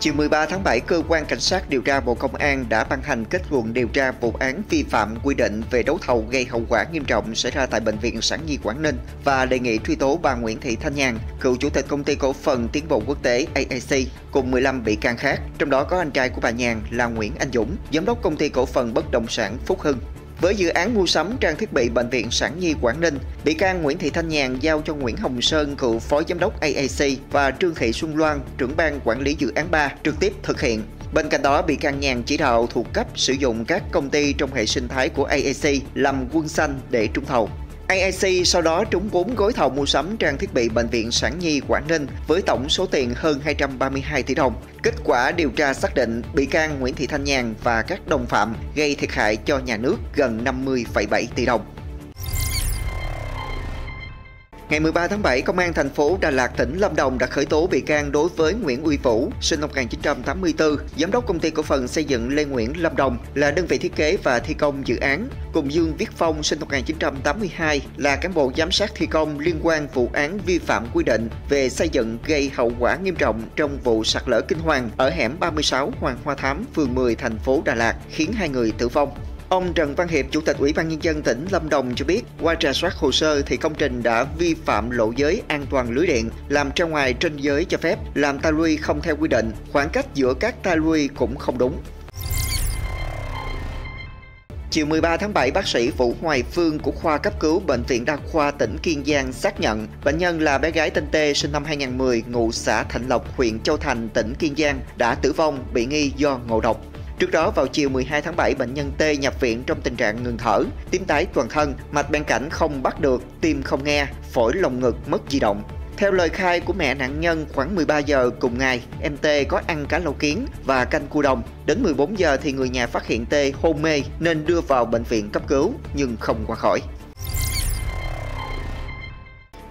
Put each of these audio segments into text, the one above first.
Chiều 13 tháng 7, cơ quan cảnh sát điều tra Bộ Công an đã ban hành kết luận điều tra vụ án vi phạm quy định về đấu thầu gây hậu quả nghiêm trọng xảy ra tại bệnh viện Sản Nhi Quảng Ninh và đề nghị truy tố bà Nguyễn Thị Thanh Nhàn, cựu chủ tịch công ty cổ phần tiến bộ quốc tế AAC cùng 15 bị can khác, trong đó có anh trai của bà Nhàn là Nguyễn Anh Dũng, giám đốc công ty cổ phần bất động sản Phúc Hưng. Với dự án mua sắm trang thiết bị bệnh viện Sản Nhi Quảng Ninh, bị can Nguyễn Thị Thanh Nhàn giao cho Nguyễn Hồng Sơn, cựu phó giám đốc AAC và Trương Thị Xuân Loan, trưởng ban quản lý dự án 3 trực tiếp thực hiện. Bên cạnh đó, bị can Nhàn chỉ đạo thuộc cấp sử dụng các công ty trong hệ sinh thái của AAC làm quân xanh để trúng thầu. AIC sau đó trúng vốn gói thầu mua sắm trang thiết bị Bệnh viện Sản Nhi Quảng Ninh với tổng số tiền hơn 232 tỷ đồng. Kết quả điều tra xác định bị can Nguyễn Thị Thanh Nhàn và các đồng phạm gây thiệt hại cho nhà nước gần 50,7 tỷ đồng. Ngày 13 tháng 7, Công an thành phố Đà Lạt, tỉnh Lâm Đồng đã khởi tố bị can đối với Nguyễn Uy Vũ, sinh năm 1984, giám đốc công ty cổ phần xây dựng Lê Nguyễn Lâm Đồng, là đơn vị thiết kế và thi công dự án, cùng Dương Viết Phong, sinh năm 1982, là cán bộ giám sát thi công liên quan vụ án vi phạm quy định về xây dựng gây hậu quả nghiêm trọng trong vụ sạt lở kinh hoàng ở hẻm 36 Hoàng Hoa Thám, phường 10, thành phố Đà Lạt, khiến hai người tử vong. Ông Trần Văn Hiệp, Chủ tịch Ủy ban Nhân dân tỉnh Lâm Đồng cho biết, qua trà soát hồ sơ thì công trình đã vi phạm lộ giới an toàn lưới điện, làm ra ngoài trên giới cho phép, làm ta luy không theo quy định, khoảng cách giữa các ta luy cũng không đúng. Chiều 13 tháng 7, bác sĩ Vũ Hoài Phương của khoa cấp cứu Bệnh viện Đa khoa tỉnh Kiên Giang xác nhận bệnh nhân là bé gái tên T sinh năm 2010, ngụ xã Thạnh Lộc, huyện Châu Thành, tỉnh Kiên Giang đã tử vong bị nghi do ngộ độc. Trước đó vào chiều 12 tháng 7, bệnh nhân T nhập viện trong tình trạng ngừng thở, tím tái toàn thân, mạch bên cạnh không bắt được, tim không nghe, phổi lồng ngực mất di động. Theo lời khai của mẹ nạn nhân, khoảng 13 giờ cùng ngày, em T có ăn cá lâu kiến và canh cua đồng. Đến 14 giờ thì người nhà phát hiện T hôn mê nên đưa vào bệnh viện cấp cứu nhưng không qua khỏi.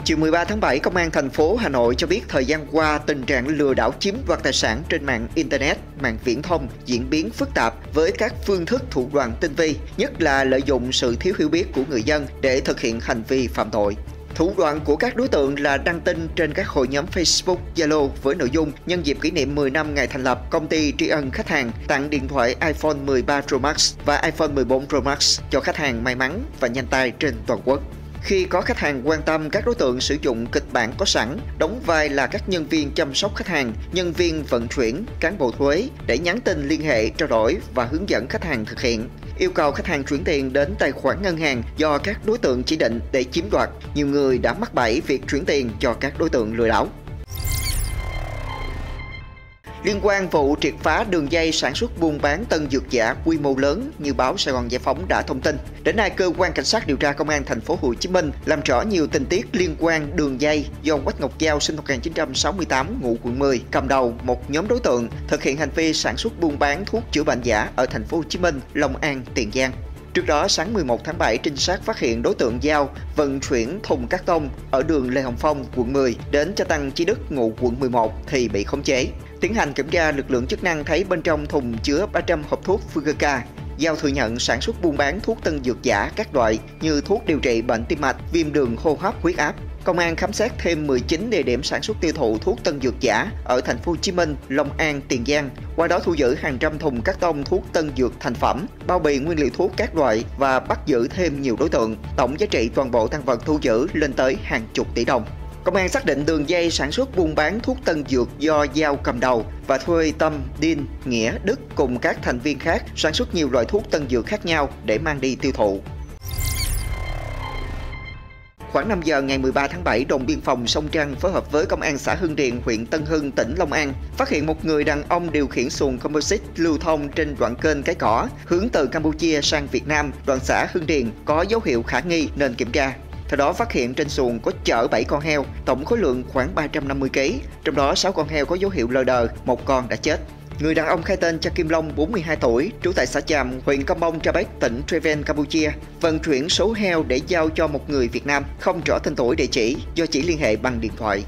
Chiều 13 tháng 7, Công an thành phố Hà Nội cho biết thời gian qua tình trạng lừa đảo chiếm đoạt tài sản trên mạng Internet, mạng viễn thông diễn biến phức tạp với các phương thức thủ đoạn tinh vi, nhất là lợi dụng sự thiếu hiểu biết của người dân để thực hiện hành vi phạm tội. Thủ đoạn của các đối tượng là đăng tin trên các hội nhóm Facebook, Zalo với nội dung nhân dịp kỷ niệm 10 năm ngày thành lập, công ty tri ân khách hàng tặng điện thoại iPhone 13 Pro Max và iPhone 14 Pro Max cho khách hàng may mắn và nhanh tay trên toàn quốc. Khi có khách hàng quan tâm, các đối tượng sử dụng kịch bản có sẵn, đóng vai là các nhân viên chăm sóc khách hàng, nhân viên vận chuyển, cán bộ thuế để nhắn tin liên hệ, trao đổi và hướng dẫn khách hàng thực hiện. Yêu cầu khách hàng chuyển tiền đến tài khoản ngân hàng do các đối tượng chỉ định để chiếm đoạt. Nhiều người đã mắc bẫy việc chuyển tiền cho các đối tượng lừa đảo. Liên quan vụ triệt phá đường dây sản xuất buôn bán tân dược giả quy mô lớn như báo Sài Gòn Giải phóng đã thông tin. Đến nay, cơ quan cảnh sát điều tra công an thành phố Hồ Chí Minh làm rõ nhiều tình tiết liên quan đường dây do Quách Ngọc Giao sinh năm 1968 ngụ quận 10 cầm đầu một nhóm đối tượng thực hiện hành vi sản xuất buôn bán thuốc chữa bệnh giả ở thành phố Hồ Chí Minh, Long An, Tiền Giang. Trước đó, sáng 11 tháng 7, trinh sát phát hiện đối tượng Giao vận chuyển thùng cắt tông ở đường Lê Hồng Phong, quận 10 đến cho Tăng Chí Đức, ngụ quận 11 thì bị khống chế. Tiến hành kiểm tra, lực lượng chức năng thấy bên trong thùng chứa 300 hộp thuốc Fugaca. Giao thừa nhận sản xuất buôn bán thuốc tân dược giả các loại như thuốc điều trị bệnh tim mạch, viêm đường hô hấp, huyết áp. Công an khám xét thêm 19 địa điểm sản xuất tiêu thụ thuốc tân dược giả ở thành phố Hồ Chí Minh, Long An, Tiền Giang. Qua đó thu giữ hàng trăm thùng các tông thuốc tân dược thành phẩm, bao bì nguyên liệu thuốc các loại và bắt giữ thêm nhiều đối tượng. Tổng giá trị toàn bộ tăng vật thu giữ lên tới hàng chục tỷ đồng. Công an xác định đường dây sản xuất buôn bán thuốc tân dược do Giao cầm đầu và thuê Tâm, Đinh, Nghĩa, Đức cùng các thành viên khác sản xuất nhiều loại thuốc tân dược khác nhau để mang đi tiêu thụ. Khoảng 5 giờ ngày 13 tháng 7, đồn biên phòng Sông Trăng phối hợp với công an xã Hưng Điền, huyện Tân Hưng, tỉnh Long An phát hiện một người đàn ông điều khiển xuồng composite lưu thông trên đoạn kênh Cái Cỏ hướng từ Campuchia sang Việt Nam, đoạn xã Hưng Điền có dấu hiệu khả nghi nên kiểm tra. Theo đó phát hiện trên xuồng có chở 7 con heo, tổng khối lượng khoảng 350 kg, trong đó 6 con heo có dấu hiệu lờ đờ, một con đã chết. Người đàn ông khai tên Cha Kim Long, 42 tuổi, trú tại xã Chàm, huyện Công Bông, Tra Bách, tỉnh Treven, Campuchia, vận chuyển số heo để giao cho một người Việt Nam không rõ tên tuổi địa chỉ do chỉ liên hệ bằng điện thoại.